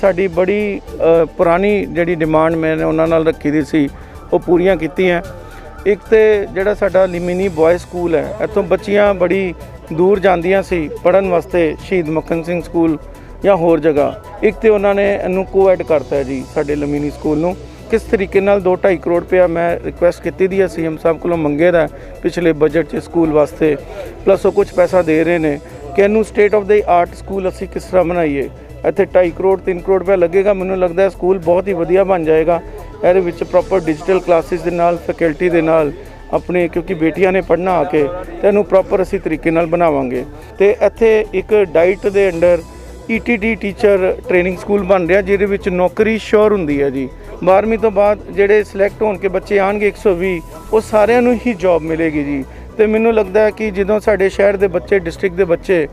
ਸਾਡੀ ਬੜੀ ਪੁਰਾਣੀ ਜਿਹੜੀ ਡਿਮਾਂਡ ਮੈਂ ਉਹਨਾਂ ਨਾਲ ਰੱਖੀ ਦੀ ਸੀ, ਉਹ ਪੂਰੀਆਂ ਕੀਤੀਆਂ। ਇੱਕ ਤੇ ਜਿਹੜਾ ਸਾਡਾ ਲਿਮਿਨੀ ਬॉय ਸਕੂਲ ਹੈ, ਇੱਥੋਂ ਬੱਚੀਆਂ ਬੜੀ ਦੂਰ ਜਾਂਦੀਆਂ ਸੀ ਪੜਨ ਵਾਸਤੇ, ਸ਼ਹੀਦ ਮੱਖਣ ਸਿੰਘ ਸਕੂਲ ਜਾਂ ਹੋਰ ਜਗ੍ਹਾ। ਇੱਕ ਤੇ ਉਹਨਾਂ ਨੇ ਇਹਨੂੰ ਕੋਐਡ ਕਰਤਾ ਜੀ ਸਾਡੇ ਲਮੀਨੀ ਸਕੂਲ ਨੂੰ। ਕਿਸ ਤਰੀਕੇ ਨਾਲ 2.5 ਕਰੋੜ ਰੁਪਇਆ ਮੈਂ ਰਿਕੁਐਸਟ ਕੀਤੀ ਦੀ ਹੈ ਸੀਐਮ ਸਾਹਿਬ ਕੋਲੋਂ ਮੰਗੇ ਦਾ ਪਿਛਲੇ ਬਜਟ 'ਚ ਸਕੂਲ ਵਾਸਤੇ। ਪਲੱਸ ਉਹ ਕੁਝ ਪੈਸਾ ਦੇ ਰਹੇ ਨੇ ਕਿ ਇਹਨੂੰ state of the art school ਅਸੀਂ ਕਿਸ ਤਰ੍ਹਾਂ ਬਣਾਈਏ? ਇੱਥੇ 2.5 ਕਰੋੜ 3 ਕਰੋੜ ਰੁਪਇਆ ਲੱਗੇਗਾ। ਮੈਨੂੰ ਲੱਗਦਾ ਹੈ ਸਕੂਲ ਬਹੁਤ ਹੀ ਵਧੀਆ ਬਣ ਜਾਏਗਾ। ਇਹਦੇ ਵਿੱਚ ਪ੍ਰੋਪਰ ਡਿਜੀਟਲ ਕਲਾਸਿਸ ਦੇ ਨਾਲ ਫੈਕਲਟੀ ਦੇ ਨਾਲ, ਆਪਣੇ ਕਿਉਂਕਿ ਬੇਟੀਆਂ ਨੇ ਪੜ੍ਹਨਾ ਆ ਕੇ, ਤੇ ਇਹਨੂੰ ਪ੍ਰੋਪਰ ਅਸੀਂ ਤਰੀਕੇ ਨਾਲ ਬਣਾਵਾਂਗੇ। ਤੇ ਇੱਥੇ ਇੱਕ ਡਾਈਟ ਦੇ under ETT teacher training school ਬਣ ਰਿਹਾ, ਜਿਹਦੇ ਵਿੱਚ ਨੌਕਰੀ ਸ਼ੋਰ ਹੁੰਦੀ ਹੈ ਜੀ। 12ਵੀਂ ਤੋਂ ਬਾਅਦ ਜਿਹੜੇ ਸਿਲੈਕਟ ਹੋਣ ਕੇ ਬੱਚੇ ਆਣਗੇ 120 ਉਹ ਸਾਰਿਆਂ ਨੂੰ ਹੀ ਜੌਬ ਮਿਲੇਗੀ ਜੀ। ਤੇ ਮੈਨੂੰ ਲੱਗਦਾ ਹੈ ਕਿ ਜਦੋਂ ਸਾਡੇ ਸ਼ਹਿਰ ਦੇ ਬੱਚੇ ਡਿਸਟ੍ਰਿਕਟ ਦੇ ਬੱਚੇ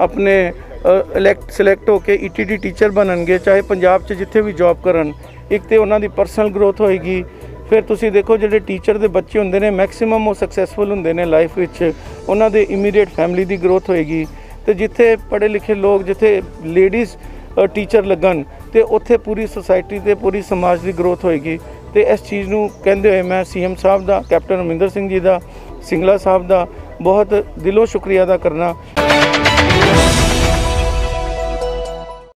ਆਪਣੇ ਇਲੈਕਟ ਸਿਲੈਕਟ ਹੋ ਕੇ ਈਟੀਟੀ ਟੀਚਰ ਬਣਨਗੇ, ਚਾਹੇ ਪੰਜਾਬ 'ਚ ਜਿੱਥੇ ਵੀ ਜੌਬ ਕਰਨ, ਇੱਕ ਤੇ ਉਹਨਾਂ ਦੀ ਪਰਸਨਲ ਗਰੋਥ ਹੋਏਗੀ। ਫਿਰ ਤੁਸੀਂ ਦੇਖੋ ਜਿਹੜੇ ਟੀਚਰ ਦੇ ਬੱਚੇ ਹੁੰਦੇ ਨੇ ਮੈਕਸਿਮਮ ਉਹ ਸਕਸੈਸਫੁਲ ਹੁੰਦੇ ਨੇ ਲਾਈਫ ਵਿੱਚ। ਉਹਨਾਂ ਦੇ ਇਮੀਡੀਏਟ ਫੈਮਿਲੀ ਦੀ ਗਰੋਥ ਹੋਏਗੀ। ਤੇ ਜਿੱਥੇ ਪੜ੍ਹੇ ਲਿਖੇ ਲੋਕ, ਜਿੱਥੇ ਲੇਡੀਜ਼ ਟੀਚਰ ਲੱਗਣ, ਤੇ ਉੱਥੇ ਪੂਰੀ ਸੋਸਾਇਟੀ ਤੇ ਪੂਰੀ ਸਮਾਜ ਦੀ ਗਰੋਥ ਹੋਏਗੀ। ਤੇ ਇਸ ਚੀਜ਼ ਨੂੰ ਕਹਿੰਦੇ ਹੋਏ ਮੈਂ ਸੀਐਮ ਸਾਹਿਬ ਦਾ, ਕੈਪਟਨ ਅਮਰਿੰਦਰ ਸਿੰਘ ਜੀ ਦਾ, ਸਿੰਗਲਾ ਸਾਹਿਬ ਦਾ ਬਹੁਤ ਦਿਲੋਂ ਸ਼ੁਕਰੀਆ ਅਦਾ ਕਰਨਾ।